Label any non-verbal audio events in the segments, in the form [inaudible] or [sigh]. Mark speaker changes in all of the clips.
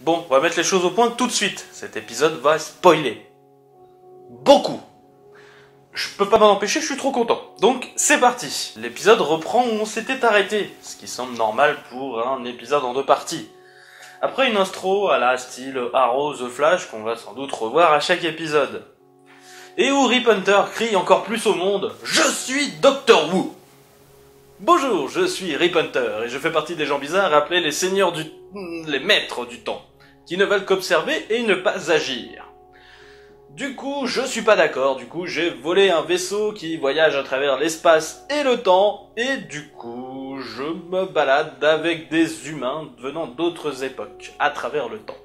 Speaker 1: Bon, on va mettre les choses au point tout de suite. Cet épisode va spoiler. Beaucoup. Je peux pas m'en empêcher, je suis trop content. Donc, c'est parti. L'épisode reprend où on s'était arrêté, ce qui semble normal pour un épisode en deux parties. Après une intro à la style Arrow The Flash qu'on va sans doute revoir à chaque épisode. Et où Rip Hunter crie encore plus au monde Je suis Doctor Who Bonjour, je suis Rip Hunter et je fais partie des gens bizarres appelés les seigneurs du... les maîtres du temps, qui ne veulent qu'observer et ne pas agir. Du coup, je suis pas d'accord, du coup j'ai volé un vaisseau qui voyage à travers l'espace et le temps, et du coup je me balade avec des humains venant d'autres époques, à travers le temps.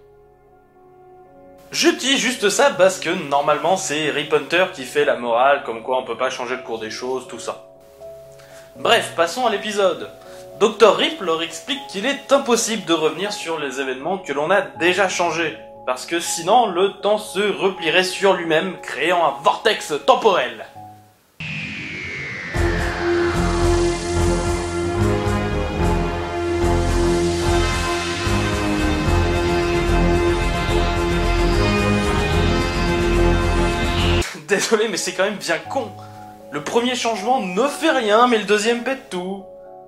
Speaker 1: Je dis juste ça parce que normalement c'est Rip Hunter qui fait la morale, comme quoi on peut pas changer le cours des choses, tout ça. Bref, passons à l'épisode. Dr Rip leur explique qu'il est impossible de revenir sur les événements que l'on a déjà changés, parce que sinon le temps se replierait sur lui-même, créant un vortex temporel. [laughs] Désolé, mais c'est quand même bien con. Le premier changement ne fait rien, mais le deuxième pète tout.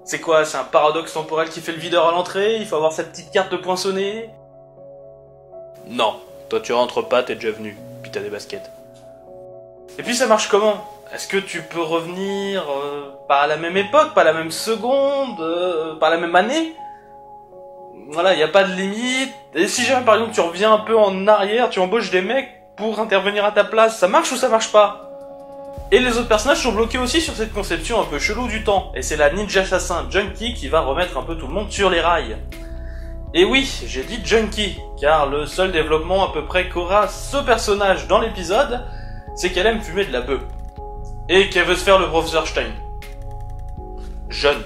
Speaker 1: C'est quoi C'est un paradoxe temporel qui fait le videur à l'entrée Il faut avoir sa petite carte de poinçonné? Non, toi tu rentres pas, t'es déjà venu, puis t'as des baskets. Et puis ça marche comment? Est-ce que tu peux revenir euh, pas à la même époque, pas à la même seconde, euh, pas à la même année? Voilà, il n'y a pas de limite. Et si jamais par exemple tu reviens un peu en arrière, tu embauches des mecs pour intervenir à ta place, ça marche ou ça marche pas? Et les autres personnages sont bloqués aussi sur cette conception un peu chelou du temps, et c'est la ninja assassin Junkie qui va remettre un peu tout le monde sur les rails. Et oui, j'ai dit Junkie, car le seul développement à peu près qu'aura ce personnage dans l'épisode, c'est qu'elle aime fumer de la bœuf. Et qu'elle veut se faire le professeur Stein. Jeune.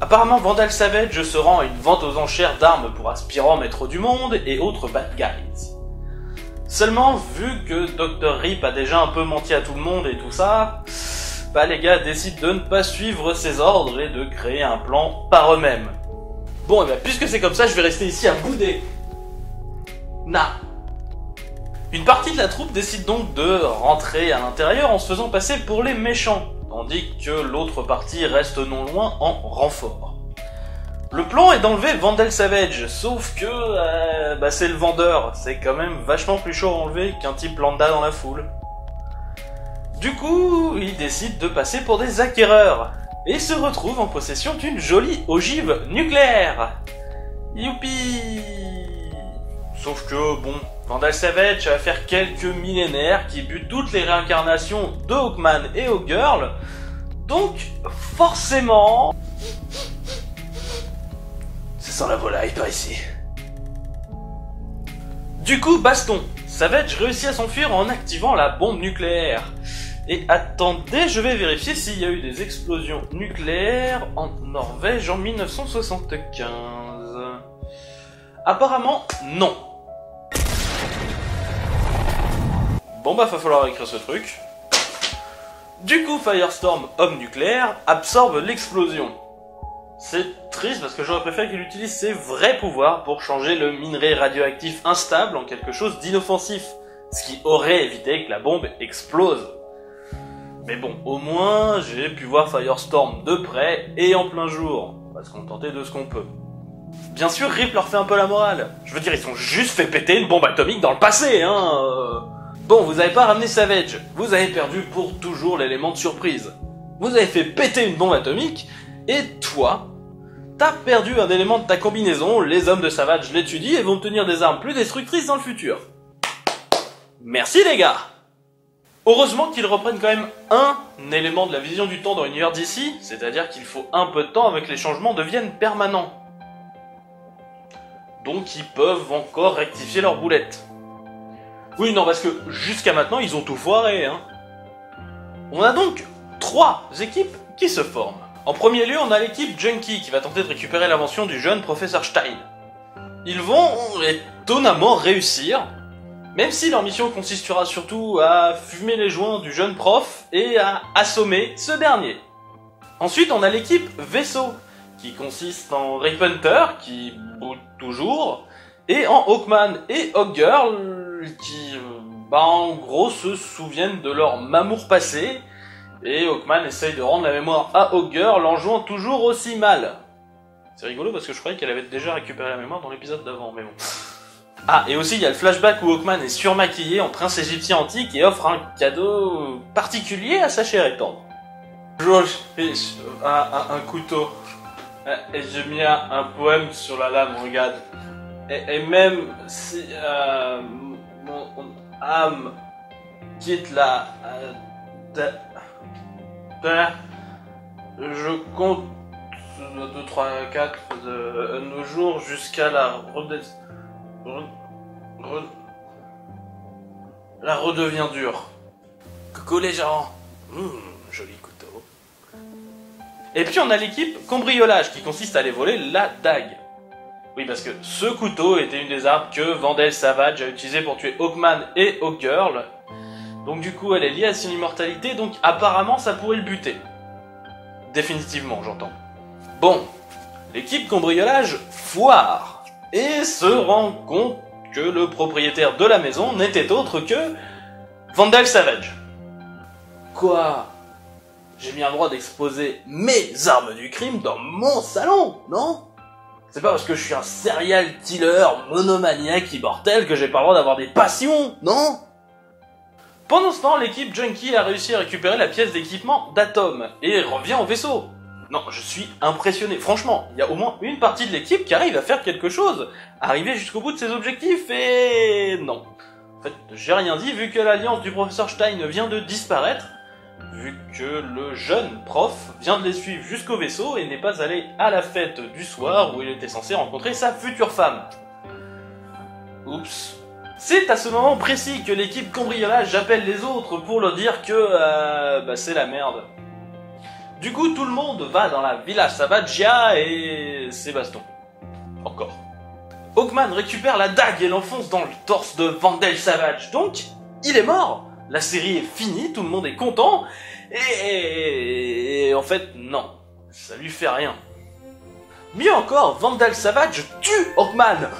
Speaker 1: Apparemment, Vandal Savage se rend à une vente aux enchères d'armes pour aspirants maîtres du monde et autres bad guys. Seulement, vu que Dr. Rip a déjà un peu menti à tout le monde et tout ça, bah les gars décident de ne pas suivre ses ordres et de créer un plan par eux-mêmes. Bon, et bah puisque c'est comme ça, je vais rester ici à bouder. Na. Une partie de la troupe décide donc de rentrer à l'intérieur en se faisant passer pour les méchants, tandis que l'autre partie reste non loin en renfort. Le plan est d'enlever Vandal Savage, sauf que euh, bah, c'est le vendeur, c'est quand même vachement plus chaud à enlever qu'un type lambda dans la foule. Du coup, il décide de passer pour des acquéreurs, et se retrouve en possession d'une jolie ogive nucléaire. Youpi Sauf que, bon, Vandal Savage va faire quelques millénaires qui butent toutes les réincarnations de Hawkman et Hawkgirl, donc forcément
Speaker 2: la volaille par ici.
Speaker 1: Du coup, baston. Savage réussit à s'enfuir en activant la bombe nucléaire. Et attendez, je vais vérifier s'il y a eu des explosions nucléaires en Norvège en 1975. Apparemment, non. Bon bah, va falloir écrire ce truc. Du coup, Firestorm, homme nucléaire, absorbe l'explosion. C'est triste parce que j'aurais préféré qu'il utilise ses vrais pouvoirs pour changer le minerai radioactif instable en quelque chose d'inoffensif, ce qui aurait évité que la bombe explose. Mais bon, au moins j'ai pu voir Firestorm de près et en plein jour. On va se contenter de ce qu'on peut. Bien sûr, Rip leur fait un peu la morale. Je veux dire, ils ont juste fait péter une bombe atomique dans le passé, hein. Euh. Bon, vous avez pas ramené Savage. Vous avez perdu pour toujours l'élément de surprise. Vous avez fait péter une bombe atomique, et toi, T'as perdu un élément de ta combinaison, les hommes de Savage l'étudient et vont tenir des armes plus destructrices dans le futur. Merci les gars Heureusement qu'ils reprennent quand même un élément de la vision du temps dans l'univers d'ici, c'est-à-dire qu'il faut un peu de temps avec les changements deviennent permanents. Donc ils peuvent encore rectifier leurs boulettes. Oui, non, parce que jusqu'à maintenant, ils ont tout foiré, hein. On a donc trois équipes qui se forment. En premier lieu, on a l'équipe Junkie qui va tenter de récupérer l'invention du jeune professeur Stein. Ils vont étonnamment réussir, même si leur mission consistera surtout à fumer les joints du jeune prof et à assommer ce dernier. Ensuite, on a l'équipe Vaisseau, qui consiste en Rip Hunter, qui boot toujours, Et en Hawkman et Hawkgirl, qui, bah, en gros, se souviennent de leur mamour passé, et Hawkman essaye de rendre la mémoire à Hawkgirl en jouant toujours aussi mal. C'est rigolo parce que je croyais qu'elle avait déjà récupéré la mémoire dans l'épisode d'avant, mais bon. Ah, et aussi il y a le flashback où Hawkman est surmaquillé en prince égyptien antique et offre un cadeau particulier à sa chère et tendre. George un, couteau. Euh, Et j'ai mis un, poème sur la lame, regarde. Et, même si euh, mon, âme quitte la euh, terre, je compte 2, 3, 4 de nos jours jusqu'à la redescente re- re- la redevient dure. Coucou les gens. Mmh, joli couteau. Et puis on a l'équipe cambriolage qui consiste à aller voler la dague. Oui, parce que ce couteau était une des armes que Vandel Savage a utilisé pour tuer Hawkman et Hawkgirl. Donc du coup, elle est liée à son immortalité, donc apparemment ça pourrait le buter. Définitivement, j'entends. Bon, l'équipe cambriolage foire et se rend compte que le propriétaire de la maison n'était autre que Vandal Savage. Quoi? J'ai bien le droit d'exposer mes armes du crime dans mon salon, non? C'est pas parce que je suis un serial killer monomaniaque immortel que j'ai pas le droit d'avoir des passions, non? Pendant ce temps, l'équipe Junkie a réussi à récupérer la pièce d'équipement d'Atom et revient au vaisseau. Non, je suis impressionné. Franchement, il y a au moins une partie de l'équipe qui arrive à faire quelque chose, arriver jusqu'au bout de ses objectifs et non. En fait, j'ai rien dit vu que l'alliance du professeur Stein vient de disparaître, vu que le jeune prof vient de les suivre jusqu'au vaisseau et n'est pas allé à la fête du soir où il était censé rencontrer sa future femme. Oups. C'est à ce moment précis que l'équipe cambriolage appelle les autres pour leur dire que euh, bah, c'est la merde. Du coup, tout le monde va dans la Villa Savagia et c'est baston. Encore. Hawkman récupère la dague et l'enfonce dans le torse de Vandel Savage. Donc, il est mort. La série est finie, tout le monde est content. Et, et en fait, non. Ça lui fait rien. Mieux encore, Vandal Savage tue Hawkman.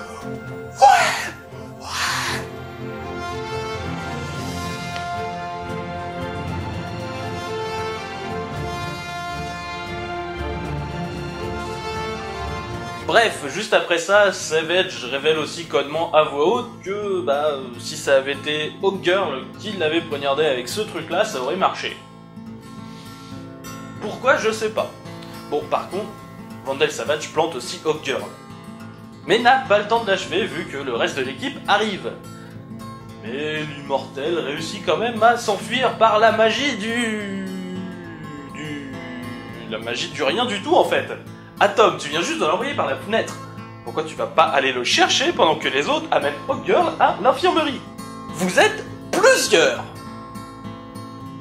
Speaker 1: Bref, juste après ça, Savage révèle aussi codement à voix haute que bah, si ça avait été Hawkgirl qui l'avait poignardé avec ce truc-là, ça aurait marché. Pourquoi Je sais pas. Bon, par contre, Vandal Savage plante aussi Hawkgirl. Mais n'a pas le temps de l'achever vu que le reste de l'équipe arrive. Mais l'immortel réussit quand même à s'enfuir par la magie du... du... La magie du rien du tout en fait. Atom, tu viens juste de l'envoyer par la fenêtre. Pourquoi tu vas pas aller le chercher pendant que les autres amènent Hawkgirl à l'infirmerie? Vous êtes plusieurs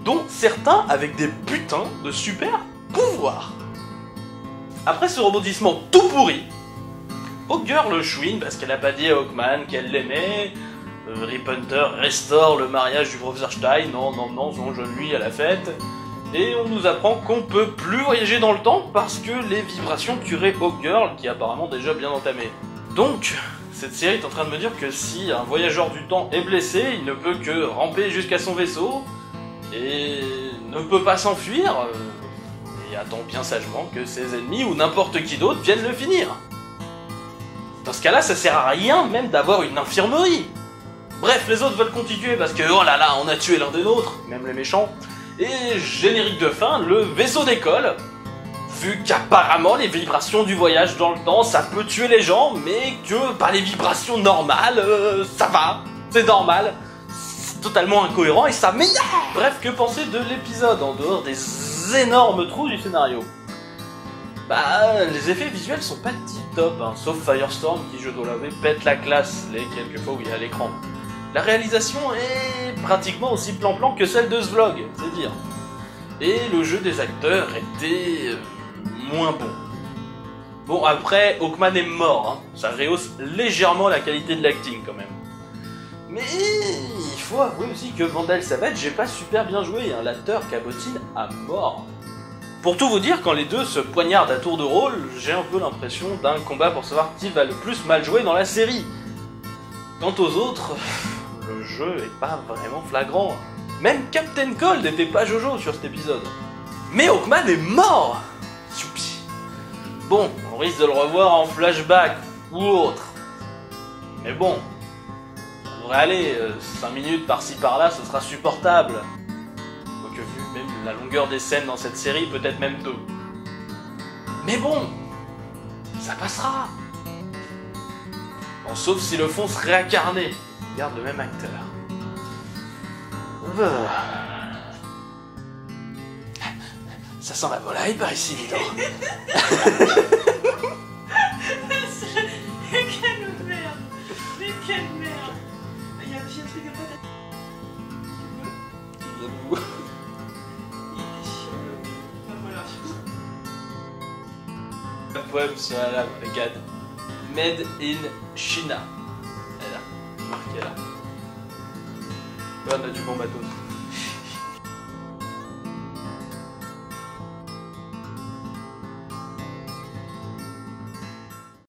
Speaker 1: Dont certains avec des putains de super pouvoirs. Après ce rebondissement tout pourri, Hawkgirl le chouine parce qu'elle a pas dit à Hawkman qu'elle l'aimait. Euh, Rip Hunter restaure le mariage du professeur Stein. Non, non, non, son jeune lui à la fête. Et on nous apprend qu'on peut plus voyager dans le temps parce que les vibrations tueraient Hawkgirl qui est apparemment déjà bien entamée. Donc, cette série est en train de me dire que si un voyageur du temps est blessé, il ne peut que ramper jusqu'à son vaisseau et ne peut pas s'enfuir euh, et attend bien sagement que ses ennemis ou n'importe qui d'autre vienne le finir. Dans ce cas-là, ça sert à rien même d'avoir une infirmerie. Bref, les autres veulent continuer parce que oh là là, on a tué l'un des nôtres, même les méchants. Et générique de fin, le vaisseau décolle. Vu qu'apparemment les vibrations du voyage dans le temps, ça peut tuer les gens, mais que par les vibrations normales, euh, ça va, c'est normal. C'est totalement incohérent et ça m'énerve Bref, que penser de l'épisode en dehors des énormes trous du scénario? Bah, les effets visuels sont pas tip top, hein, sauf Firestorm qui, je dois l'avouer, pète la classe les quelques fois où il est à l'écran. La réalisation est pratiquement aussi plan-plan que celle de ce vlog, c'est dire. Et le jeu des acteurs était euh, moins bon. Bon, après, Hawkman est mort, hein. ça rehausse légèrement la qualité de l'acting quand même. Mais il faut avouer aussi que Vandal Savage j'ai pas super bien joué, hein. l'acteur cabotine à mort. Pour tout vous dire, quand les deux se poignardent à tour de rôle, j'ai un peu l'impression d'un combat pour savoir qui va le plus mal jouer dans la série. Quant aux autres, le jeu est pas vraiment flagrant. Même Captain Cold n'était pas Jojo sur cet épisode. Mais Hawkman est mort Youpi. Bon, on risque de le revoir en flashback ou autre. Mais bon, on devrait aller 5 minutes par-ci par-là, ce sera supportable. Quoique vu même la longueur des scènes dans cette série, peut-être même deux. Mais bon, ça passera. Bon, sauf si le fond se réincarnait. Garde le même acteur. Ça sent la volaille par ici, dis
Speaker 3: quelle merde Mais quelle merde Il y a un petit truc à patate. Il était chiant le... Ben voilà.
Speaker 1: Un poème sur la lame, regarde. Made in China. On a du bon matos.